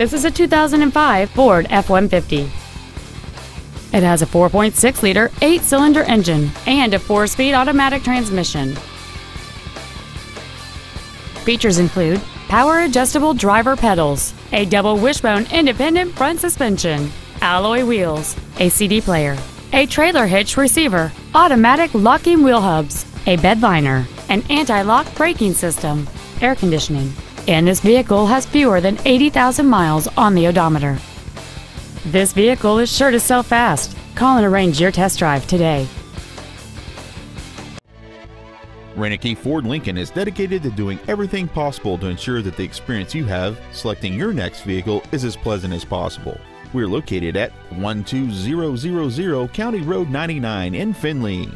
This is a 2005 Ford F-150. It has a 4.6-liter, 8-cylinder engine and a 4-speed automatic transmission. Features include power adjustable driver pedals, a double wishbone independent front suspension, alloy wheels, a CD player, a trailer hitch receiver, automatic locking wheel hubs, a bed liner, an anti-lock braking system, air conditioning, and this vehicle has fewer than 80,000 miles on the odometer. This vehicle is sure to sell fast. Call and arrange your test drive today. Reineke Ford Lincoln is dedicated to doing everything possible to ensure that the experience you have selecting your next vehicle is as pleasant as possible. We're located at 12000 County Road 99 in Findlay.